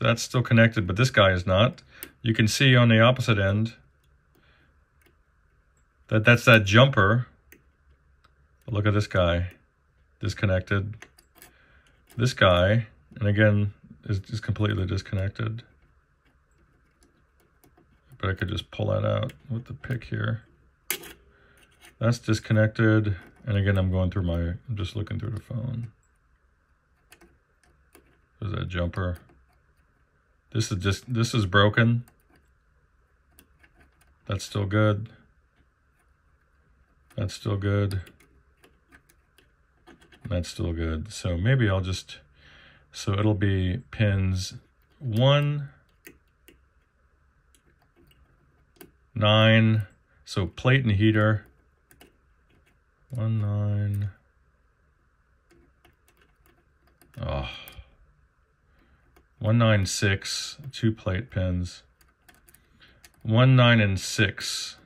That's still connected, but this guy is not. You can see on the opposite end that that's that jumper. But look at this guy, disconnected. This guy, and again, is, is completely disconnected. But I could just pull that out with the pick here. That's disconnected. And again, I'm going through my, I'm just looking through the phone. There's that jumper. This is just, this is broken. That's still good. That's still good. That's still good. So maybe I'll just, so it'll be pins one, nine, so plate and heater, one, nine, one, nine, six, two plate pins, one, nine, and six